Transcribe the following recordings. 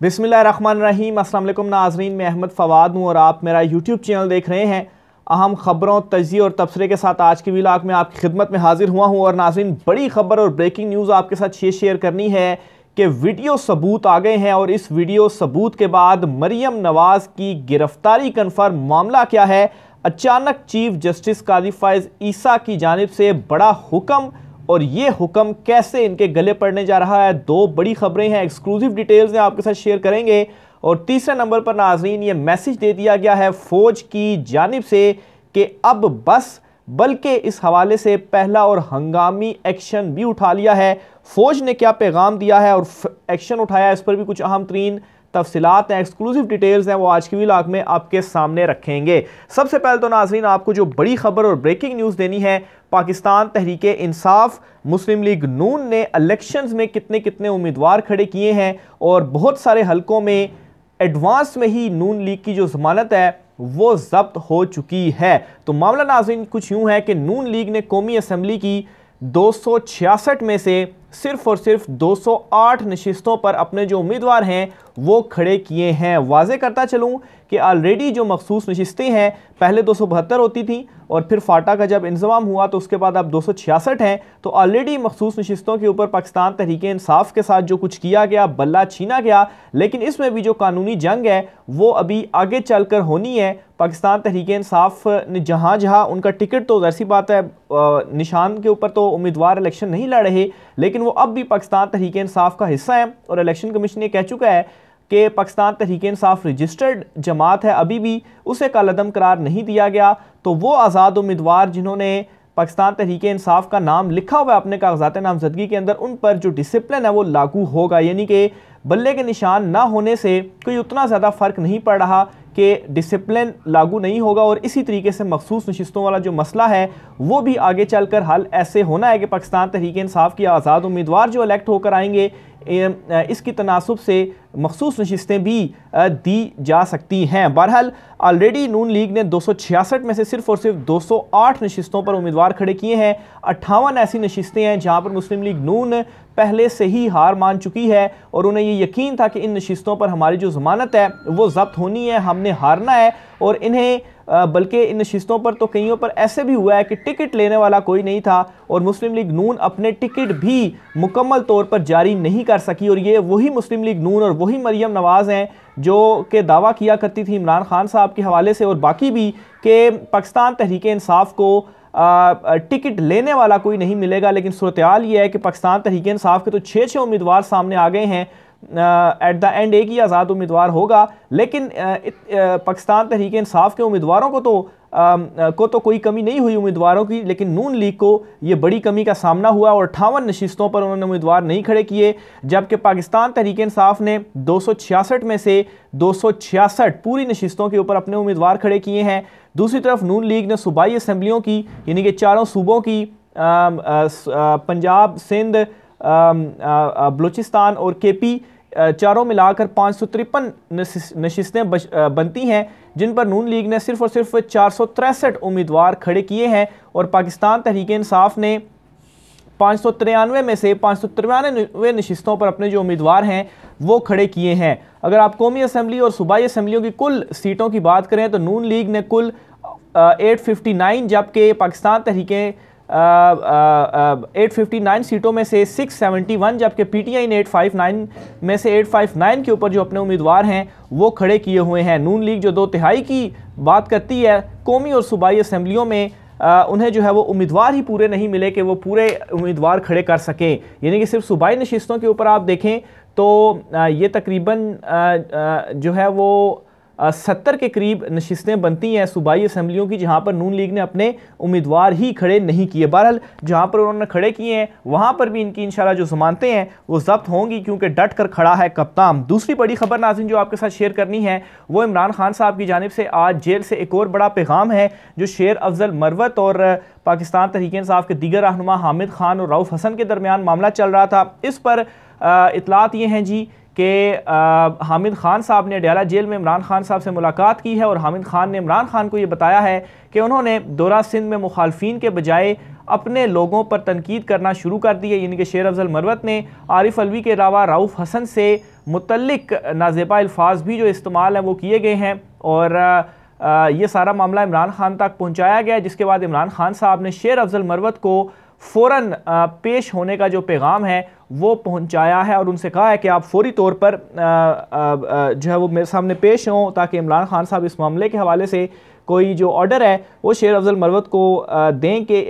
बिसमीम अल्लाम नाजरीन, मैं अहमद फ़वाद हूँ और आप मेरा यूट्यूब चैनल देख रहे हैं। अहम ख़बरों तजी और तबसरे के साथ आज की विलाक में आपकी खिदमत में हाजिर हुआ हूँ और नाजरीन, बड़ी खबर और ब्रेकिंग न्यूज़ आपके साथ ये शेयर करनी है कि वीडियो सबूत आ गए हैं और इस वीडियो सबूत के बाद मरियम नवाज़ की गिरफ्तारी कन्फर्म मामला क्या है? अचानक चीफ जस्टिस फायज ईसा की जानब से बड़ा हुक्म और ये हुक्म कैसे इनके गले पड़ने जा रहा है? दो बड़ी खबरें हैं एक्सक्लूसिव डिटेल्स हैं आपके साथ शेयर करेंगे। और तीसरे नंबर पर नाजरीन, ये मैसेज दे दिया गया है फौज की जानब से कि अब बस, बल्कि इस हवाले से पहला और हंगामी एक्शन भी उठा लिया है। फौज ने क्या पैगाम दिया है और एक्शन उठाया इस पर भी कुछ अहम तरीन तफसीत हैं एक्सक्लूसिव डिटेल्स हैं, वो आज की विलाक में आपके सामने रखेंगे। सबसे पहले तो नाजरीन, आपको जो बड़ी खबर और ब्रेकिंग न्यूज़ देनी है, पाकिस्तान तहरीक इंसाफ, मुस्लिम लीग नून ने इलेक्शंस में कितने कितने उम्मीदवार खड़े किए हैं और बहुत सारे हलकों में एडवांस में ही नून लीग की जो जमानत है, वो जब्त हो चुकी है। तो मामला नाजरीन कुछ यूँ है कि नून लीग ने कौमी असम्बली की दो में से सिर्फ़ और सिर्फ़ 208 नशस्तों पर अपने जो उम्मीदवार हैं वो खड़े किए हैं। वाजे करता चलूँ कि ऑलरेडी जो मखसूस नशस्तें हैं, पहले दो होती थी और फिर फाटा का जब इंजमाम हुआ तो उसके बाद अब दो सौ छियासठ हैं। तो ऑलरेडी मखसूस नशस्तों के ऊपर पाकिस्तान तहरीक इंसाफ के साथ जो कुछ किया गया, बल्ला छीना गया, लेकिन इसमें भी जो कानूनी जंग है, वो अभी आगे चल कर होनी है। पाकिस्तान तहरीक इंसाफ ने जहाँ जहाँ उनका टिकट तो वैसी बात है निशान के ऊपर तो उम्मीदवार इलेक्शन नहीं लड़ रहे, लेकिन वो अब भी पाकिस्तान तहरीक इंसाफ का हिस्सा है और इलेक्शन कमीशन ये कह चुका है कि पाकिस्तान तहरीक इंसाफ रजिस्टर्ड जमात है, अभी भी उसे कलदम करार नहीं दिया गया। तो वो आज़ाद उम्मीदवार जिन्होंने पाकिस्तान तहरीक इंसाफ का नाम लिखा हुआ है अपने कागजात नामजदगी के अंदर, उन पर जो डिसिप्लिन है वो लागू होगा। यानी कि बल्ले के निशान ना होने से कोई उतना ज़्यादा फ़र्क नहीं पड़ रहा कि डिसिप्लिन लागू नहीं होगा और इसी तरीके से मखसूस नशस्तों वाला जो मसला है, वो भी आगे चल कर हल ऐसे होना है कि पाकिस्तान तहरीक इंसाफ की आज़ाद उम्मीदवार जो इलेक्ट होकर आएँगे इसकी तनासब से मखसूस नशस्तें भी दी जा सकती हैं। बहरहाल ऑलरेडी नून लीग ने दो सौ छियासठ में से सिर्फ़ और सिर्फ़ 208 नशस्तों पर उम्मीदवार खड़े किए हैं। अट्ठावन ऐसी नशस्तें हैं जहाँ पर मुस्लिम लीग नून पहले से ही हार मान चुकी है और उन्हें ये यकीन था कि इन नशस्तों पर हमारी जो ज़मानत है, वो जब्त होनी है, हमने हारना है और इन्हें बल्कि इन नशस्तों पर तो कईयों पर ऐसे भी हुआ है कि टिकट लेने वाला कोई नहीं था और मुस्लिम लीग नून अपने टिकट भी मुकम्मल तौर पर जारी नहीं कर सकी और ये वही मुस्लिम लीग नून और वही मरियम नवाज़ हैं जो के दावा किया करती थी इमरान खान साहब के हवाले से और बाकी भी कि पाकिस्तान तहरीक इंसाफ को टिकट लेने वाला कोई नहीं मिलेगा। लेकिन सूरत ये है कि पाकिस्तान तहरीक इंसाफ के तो छः छः उम्मीदवार सामने आ गए हैं। एट द एंड एक ही आज़ाद उम्मीदवार होगा लेकिन पाकिस्तान तहरीक इंसाफ के उम्मीदवारों को तो आ, को तो कोई कमी नहीं हुई उम्मीदवारों की लेकिन नून लीग को ये बड़ी कमी का सामना हुआ और अट्ठावन नशस्तों पर उन्होंने उम्मीदवार नहीं खड़े किए जबकि पाकिस्तान तहरीक इंसाफ ने दो सौ छियासठ में से दो सौ छियासठ पूरी नशस्तों के ऊपर अपने उम्मीदवार खड़े किए हैं। दूसरी तरफ़ नून लीग ने सूबाई असम्बलियों की यानी कि चारों सूबों की पंजाब सिंध बलूचिस्तान और के पी चारों मिलाकर पाँच सौ तिरपन नशस्तें बनती हैं, जिन पर नून लीग ने सिर्फ़ और सिर्फ़ चार सौ तिरसठ उम्मीदवार खड़े किए हैं और पाकिस्तान तहरीक इंसाफ ने पाँच सौ तिरानवे में से पाँच सौ तिरानवे नशस्तों पर अपने जो उम्मीदवार हैं, वो खड़े किए हैं। अगर आप कौमी असम्बली और सूबाई असम्बलियों की कुल सीटों की बात करें तो नून लीग ने कुल एट फिफ्टी नाइन, जबकि पाकिस्तान तहरीकें एट फिफ्टी नाइन सीटों में से सिक्स सेवेंटी वन जबकि पी टी आई ने एट फाइव नाइन में से एट फाइव नाइन के ऊपर जो अपने उम्मीदवार हैं वो खड़े किए हुए हैं। नून लीग जो दो तिहाई की बात करती है कौमी और सूबाई असम्बलियों में आ, उन्हें जो है वो उम्मीदवार ही पूरे नहीं मिले कि वो पूरे उम्मीदवार खड़े कर सकें। यानी कि सिर्फ़ सूबाई नशस्तों के ऊपर आप देखें तो आ, ये तकरीबन जो है वो सत्तर के करीब नशस्तें बनती हैं सूबाई असम्बलियों की, जहाँ पर नून लीग ने अपने उम्मीदवार ही खड़े नहीं किए। बहरहाल, जहाँ पर उन्होंने खड़े किए हैं, वहाँ पर भी इनकी इंशाल्लाह जो जमानतें हैं, वो जब्त होंगी, क्योंकि डट कर खड़ा है कप्तान। दूसरी बड़ी खबर नाजिन जो आपके साथ शेयर करनी है, वो इमरान खान साहब की जानब से आज जेल से एक और बड़ा पैगाम है, जो शेर अफजल मरवत और पाकिस्तान तहरीक इंसाफ के दीगर रहनुमा हामिद खान और राउफ हसन के दरमियान मामला चल रहा था। इस पर इतलात ये हैं जी कि हामिद खान साहब ने अडयाला जेल में इमरान खान साहब से मुलाकात की है और हामिद खान ने इमरान खान को ये बताया है कि उन्होंने दौरा सिंध में मुखालफी के बजाय अपने लोगों पर तनकीद करना शुरू कर दी है। यानी कि शेर अफजल मरवत ने आरिफ अलवी के अलावा राउफ हसन से मुतलक नाजेबा अल्फाज भी जो इस्तेमाल हैं वो किए गए हैं और ये सारा मामला इमरान खान तक पहुँचाया गया जिसके बाद इमरान खान साहब ने शेर अफजल मरवत को फ़ौर पेश होने का जो पैगाम है, वो पहुँचाया है और उनसे कहा है कि आप फौरी तौर पर जो है वो मेरे सामने पेश हों ताकि इमरान खान साहब इस मामले के हवाले से कोई जो ऑर्डर है, वो शेर अफजल मरवत को दें कि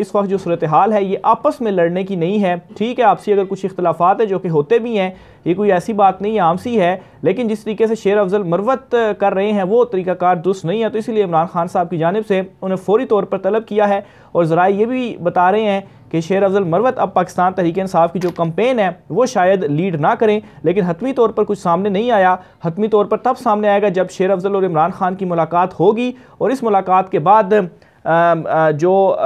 इस वक्त जो सूरत हाल है, ये आपस में लड़ने की नहीं है। ठीक है, आपसी अगर कुछ इख्तलाफात है जो कि होते भी हैं, ये कोई ऐसी बात नहीं आम सी है, लेकिन जिस तरीके से शेर अफजल मरवत कर रहे हैं, वो तरीकाकार दुरुस्त नहीं है। तो इसीलिए इमरान खान साहब की जानब से उन्हें फौरी तौर पर तलब किया है और ज़रा ये भी बता रहे हैं कि शेर अफजल मरवत अब पाकिस्तान तहरीक इंसाफ की जो कंपेन है, वो शायद लीड ना करें, लेकिन हतमी तौर पर कुछ सामने नहीं आया। हतमी तौर पर तब सामने आएगा जब शेर अफजल और इमरान खान की मुलाकात होगी, और इस मुलाकात के बाद जो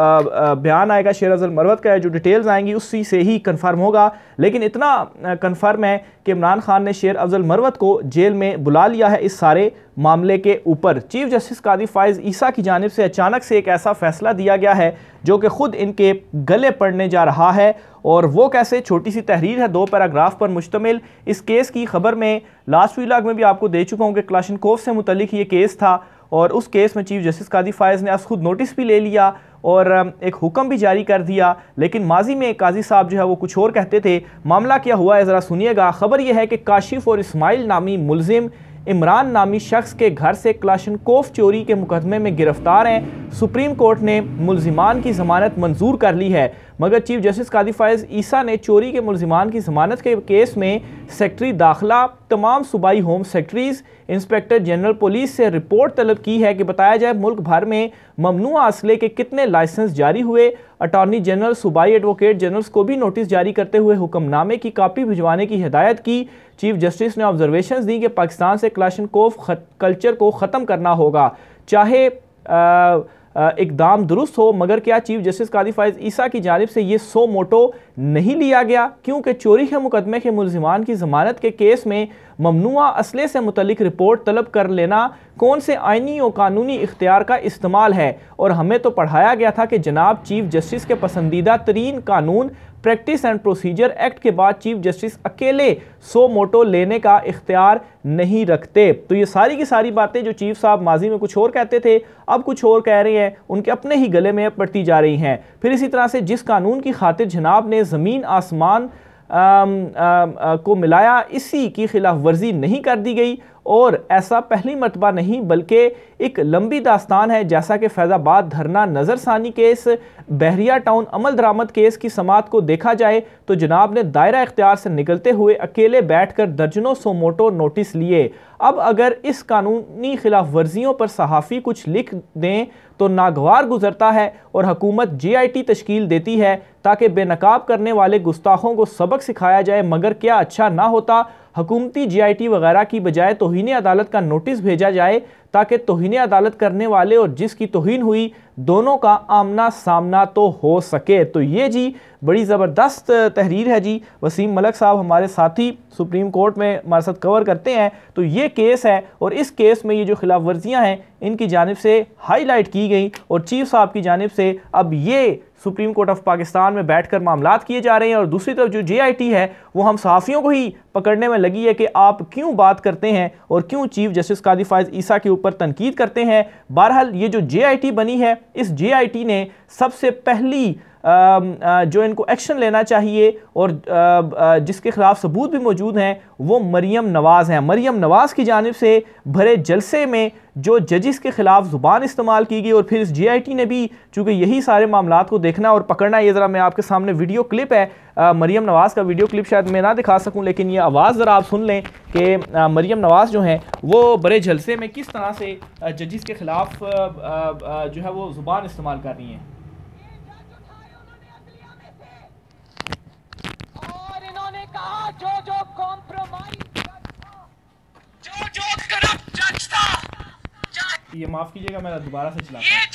बयान आएगा शेर अजल मरवत का जो डिटेल्स आएँगी, उसी से ही कन्फर्म होगा। लेकिन इतना कन्फर्म है कि इमरान खान ने शेर अफजल मरवत को जेल में बुला लिया है इस सारे मामले के ऊपर। चीफ जस्टिस कादी फाइज ईसा की जानब से अचानक से एक ऐसा फैसला दिया गया है, जो कि ख़ुद इनके गले पड़ने जा रहा है, और वो कैसे छोटी सी तहरीर है, दो पैराग्राफ पर मुश्तमिल। इस केस की खबर में लास्ट वीलाग में भी आपको दे चुका हूँ कि क्लाशनकोव से मुतलिक ये केस था और उस केस में चीफ जस्टिस काजी फायज़ ने आज खुद नोटिस भी ले लिया और एक हुक्म भी जारी कर दिया। लेकिन माजी में काजी साहब जो है वो कुछ और कहते थे। मामला क्या हुआ है? ज़रा सुनिएगा। खबर यह है कि काशिफ और इस्माइल नामी मुलजिम इमरान नामी शख्स के घर से क्लाशनकोफ चोरी के मुकदमे में गिरफ़्तार हैं। सुप्रीम कोर्ट ने मुलजिमान की जमानत मंजूर कर ली है। मगर चीफ जस्टिस कादी फायज ईसा ने चोरी के मुलजिमान की जमानत के केस में सेक्रेटरी दाखिला, तमाम सूबाई home secretaries, inspector general police से रिपोर्ट तलब की है कि बताया जाए मुल्क भर में ममनू असले के कितने लाइसेंस जारी हुए अटॉर्नी जनरल सूबाई एडवोकेट जनरल्स को भी नोटिस जारी करते हुए हुक्मनामे की कापी भिजवाने की हिदायत की। चीफ जस्टिस ने ऑब्जर्वेशन दी कि पाकिस्तान से क्लाशन कोफ कल्चर को ख़त्म करना होगा। चाहे आ, इकदाम दुरुस्त हो, मगर क्या चीफ जस्टिस कादी फायज ईसा की जानब से ये सो मोटो नहीं लिया गया? क्योंकि चोरी के मुकदमे के मुलजमान की जमानत के केस में ममनुआ असले से मुतलिक रिपोर्ट तलब कर लेना कौन से आइनी और कानूनी इख्तियार का इस्तेमाल है? और हमें तो पढ़ाया गया था कि जनाब चीफ जस्टिस के पसंदीदा तरीन कानून प्रैक्टिस एंड प्रोसीजर एक्ट के बाद चीफ जस्टिस अकेले सो मोटो लेने का इख्तियार नहीं रखते। तो ये सारी की सारी बातें जो चीफ साहब माजी में कुछ और कहते थे, अब कुछ और कह रहे हैं, उनके अपने ही गले में पड़ती जा रही हैं। फिर इसी तरह से जिस कानून की खातिर जनाब ने ज़मीन, आसमान को मिलाया, इसी की खिलाफ वर्जी नहीं कर दी गई। और ऐसा पहली मरतबा नहीं, बल्कि एक लंबी दास्तान है, जैसा कि फैज़ाबाद धरना नज़रसानी केस, बहरिया टाउन अमल दरामद केस की समात को देखा जाए तो जनाब ने दायरा इख्तियार से निकलते हुए अकेले बैठ कर दर्जनों सोमोटो नोटिस लिए। अब अगर इस कानूनी खिलाफ वर्जियों पर सहाफ़ी कुछ लिख दें तो नागवार गुजरता है और हकूमत जे आई टी तश्कील देती है, ताकि बेनकाब करने वाले गुस्ताखों को सबक सिखाया जाए, मगर क्या अच्छा ना होता हुकूमती जी आई टी वगैरह की बजाय तोहनी अदालत का नोटिस भेजा जाए ताकि तोहनी अदालत करने वाले और जिसकी तोहन हुई, दोनों का आमना सामना तो हो सके। तो ये जी, बड़ी ज़बरदस्त तहरीर है जी। वसीम मलक साहब हमारे साथी सुप्रीम कोर्ट में हमारे साथ कवर करते हैं। तो ये केस है और इस केस में ये जो खिलाफ वर्जियाँ हैं, इनकी जानब से हाईलाइट की गई और चीफ साहब की जानब से अब ये सुप्रीम कोर्ट ऑफ़ पाकिस्तान में बैठकर मामला किए जा रहे हैं और दूसरी तरफ़ जो जेआईटी है, वो हम सहाफ़ियों को ही पकड़ने में लगी है कि आप क्यों बात करते हैं और क्यों चीफ जस्टिस कादी फायज ईसा के ऊपर तनकीद करते हैं। बहरहाल ये जो जेआईटी बनी है, इस जेआईटी ने सबसे पहली जो इनको एक्शन लेना चाहिए और जिसके खिलाफ सबूत भी मौजूद हैं वो मरीम नवाज़ हैं। मरीम नवाज़ की जानब से भरे जलसे में जो जजिस के ख़िलाफ़ ज़ुबान इस्तेमाल की गई और फिर इस जी आई टी ने भी चूँकि यही सारे मामला को देखना और पकड़ना ये ज़रा मैं आपके सामने वीडियो क्लिप है आ, मरियम नवाज़ का वीडियो क्लिप शायद मैं ना दिखा सकूँ लेकिन ये आवाज़ ज़रा आप सुन लें कि मरीम नवाज़ जो हैं वो बड़े जलसे में किस तरह से जजिस के ख़िलाफ़ जो है वो ज़ुबान इस्तेमाल कर रही हैं। ये माफ़ कीजिएगा मेरा दोबारा से चला ये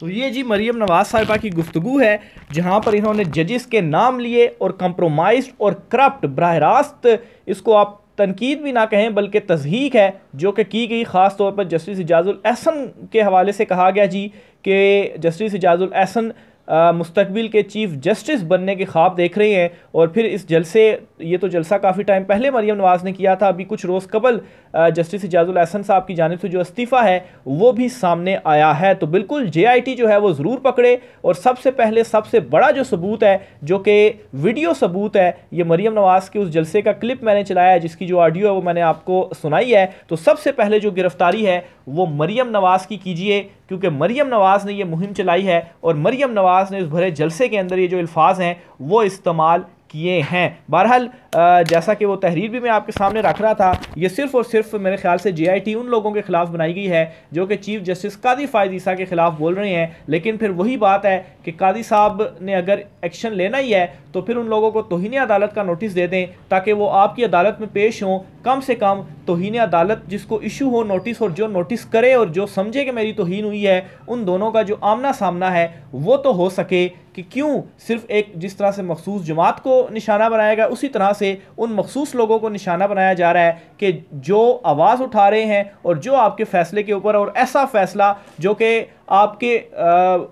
तो ये जी मरीम नवाज़ साहिबा की गुफ्तु है, जहाँ पर इन्होंने जजिस के नाम लिए और कंप्रोमाइज और करप्ट बरह रास्त, इसको आप तनकीद भी ना कहें, बल्कि तजहीक है, जो कि की गई ख़ास तौर पर जस्टिस एजाज़ुल एहसन के हवाले से कहा गया जी, कि जस्टिस एजाज़ुल एहसन मुस्तबिल के चीफ़ जस्टिस बनने के ख्वाब देख रहे हैं और फिर इस जलसे, ये तो जलसा काफ़ी टाइम पहले मरीम नवाज़ ने किया था, अभी कुछ रोज़ कबल जस्टिस इजाजुल एहसन साहब की जानब से जो इस्तीफ़ा है, वो भी सामने आया है। तो बिल्कुल जे जो है वो ज़रूर पकड़े और सबसे पहले सबसे बड़ा जो सबूत है, जो कि वीडियो सबूत है, ये मरीम नवाज़ के उस जलसे का क्लिप मैंने चलाया है, जिसकी जो ऑडियो है वो मैंने आपको सुनाई है। तो सबसे पहले जो गिरफ्तारी है, वो मरीम नवाज़ की कीजिए, क्योंकि मरीम नवाज़ ने यह मुहिम चलाई है और मरीम नवाज़ ने उस भरे जलसे के अंदर ये जो अल्फाज हैं, वो इस्तेमाल किए हैं। बहरहाल जैसा कि वो तहरीर भी मैं आपके सामने रख रहा था, ये सिर्फ़ और सिर्फ़ मेरे ख्याल से जे उन लोगों के ख़िलाफ़ बनाई गई है, जो कि चीफ जस्टिस कादी फ़ायद ईसा के ख़िलाफ़ बोल रहे हैं। लेकिन फिर वही बात है कि कादी साहब ने अगर एक्शन लेना ही है तो फिर उन लोगों को तोहन अदालत का नोटिस दे दें, ताकि वो आपकी अदालत में पेश हों कम से कम तोहन अदालत जिसको इशू हो नोटिस और जो नोटिस करे और जो समझे कि मेरी तोहन हुई है, उन दोनों का जो आमना सामना है, वो तो हो सके कि क्यों सिर्फ़ एक जिस तरह से मखसूस जमात को निशाना बनाया गया, उसी तरह से उन मखसूस लोगों को निशाना बनाया जा रहा है कि जो आवाज़ उठा रहे हैं और जो आपके फ़ैसले के ऊपर और ऐसा फ़ैसला जो कि आपके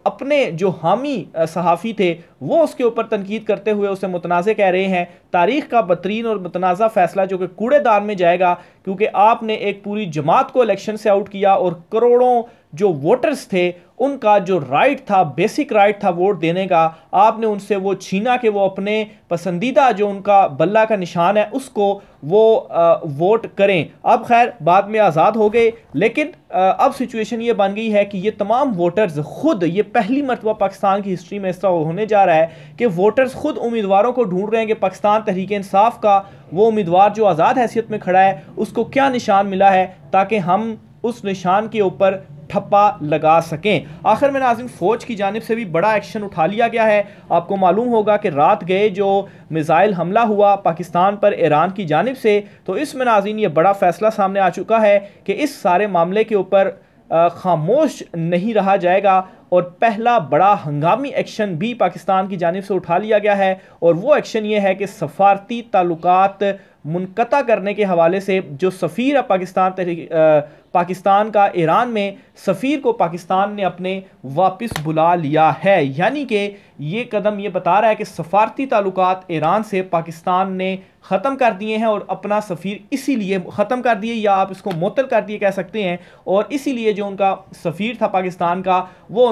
अपने जो हामी सहाफ़ी थे, वो उसके ऊपर तनकीद करते हुए उसे मुतनाज़ कह रहे हैं, तारीख़ का बदतरीन और मुतनाज़ फ़ैसला जो कि कूड़ेदान में जाएगा, क्योंकि आपने एक पूरी जमात को इलेक्शन से आउट किया और करोड़ों जो वोटर्स थे उनका जो राइट था बेसिक राइट था वोट देने का आपने उनसे वो छीना कि वो अपने पसंदीदा जो उनका बल्ला का निशान है उसको वो आ, वोट करें। अब खैर बाद में आज़ाद हो गए लेकिन आ, अब सिचुएशन ये बन गई है कि ये तमाम वोटर्स खुद ये पहली मरतबा पाकिस्तान की हिस्ट्री में ऐसा होने जा रहा है कि वोटर्स खुद उम्मीदवारों को ढूंढ रहे हैं कि पाकिस्तान तहरीक इंसाफ का वो उम्मीदवार जो आज़ाद हैसियत में खड़ा है उसको क्या निशान मिला है ताकि हम उस निशान के ऊपर ठप्पा लगा सकें। आखिर में नाजिम, फ़ौज की जानब से भी बड़ा एक्शन उठा लिया गया है। आपको मालूम होगा कि रात गए जो मिज़ाइल हमला हुआ पाकिस्तान पर ईरान की जानब से तो इसमें नाजिन ये बड़ा फ़ैसला सामने आ चुका है कि इस सारे मामले के ऊपर खामोश नहीं रहा जाएगा। और पहला बड़ा हंगामी एक्शन भी पाकिस्तान की जानब से उठा लिया गया है। और वो एक्शन ये है कि सफारती ताल्लुकात मुनक़ा करने के हवाले से जो सफ़ीर पाकिस्तान पाकिस्तान का ईरान में, सफ़ीर को पाकिस्तान ने अपने वापस बुला लिया है। यानी कि ये कदम ये बता रहा है कि सफारती ताल्लुक ईरान से पाकिस्तान ने ख़त्म कर दिए हैं और अपना सफ़ीर इसीलिए ख़त्म कर दिए या आप इसको मुतल कर दिए कह सकते हैं। और इसीलिए जो उनका सफ़ीर था पाकिस्तान का, वो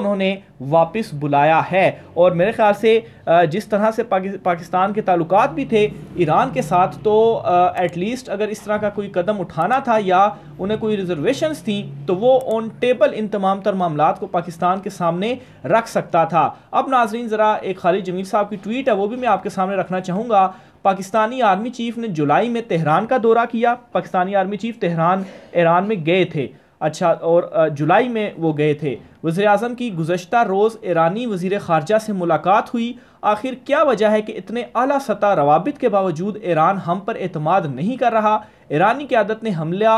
वापस बुलाया है। और मेरे ख्याल से जिस तरह से पाकिस्तान के ताल्लुक भी थे, ईरान के साथ तो एटलीस्ट अगर इस तरह का कोई कदम उठाना था या उन्हें कोई रिजर्वेशन थी तो वो ऑन टेबल इन तमाम तर मामला को पाकिस्तान के सामने रख सकता था। अब नाजरीन, ज़रा एक खालिद जमील साहब की ट्वीट है, वो भी मैं आपके सामने रखना चाहूँगा। पाकिस्तानी आर्मी चीफ ने जुलाई में तेहरान का दौरा किया। Pakistani army chief Tehran, Iran में गए थे। अच्छा और जुलाई में वो गए थे। वज़ी अजम की गुजशत रोज़ ईरानी वज़ीर ख़ारजा से मुलाकात हुई। आखिर क्या वजह है कि इतने अली सतह रवाबित के बावजूद ईरान हम पर अतमाद नहीं कर रहा? ईरानी क्यादत ने हमला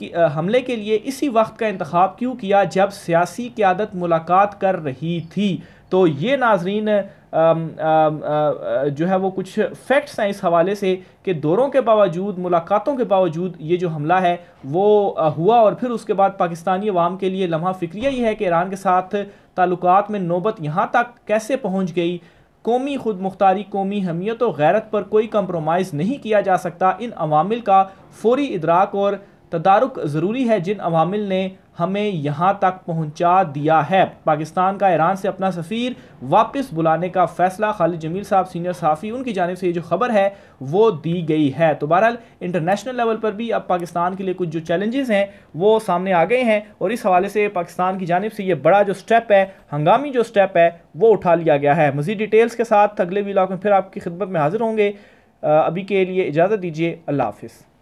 कि हमले के लिए इसी वक्त का इंतखब क्यों किया जब सियासी क्यादत मुलाकात कर रही थी? तो ये नाजरीन जो है वो कुछ फैक्ट्स हैं इस हवाले से कि दौरों के बावजूद, मुलाकातों के बावजूद ये जो हमला है, वो हुआ और फिर उसके बाद पाकिस्तानी अवाम के लिए लम्हा फिक्रिया ये है कि ईरान के साथ ताल्लुक में नौबत यहाँ तक कैसे पहुँच गई। कौमी खुद मुख्तारी, कौमी हमीत और गैरत पर कोई कंप्रोमाइज़ नहीं किया जा सकता। इन अवामिल का फौरी इदराक और तदारुक ज़रूरी है जिन अवामिल ने हमें यहाँ तक पहुँचा दिया है। पाकिस्तान का ईरान से अपना सफ़ीर वापस बुलाने का फ़ैसला खालिद जमील साहब सीनियर सहाफ़ी उनकी जानब से ये जो खबर है, वो दी गई है। तो बहरहाल इंटरनेशनल लेवल पर भी अब पाकिस्तान के लिए कुछ जो चैलेंजेस हैं, वो सामने आ गए हैं और इस हवाले से पाकिस्तान की जानब से ये बड़ा जो स्टेप है, हंगामी जो स्टेप है, वो उठा लिया गया है। मज़ीद डिटेल्स के साथ अगले विलाक में फिर आपकी खिदमत में हाजिर होंगे। अभी के लिए इजाज़त दीजिए। अल्लाह हाफिज़।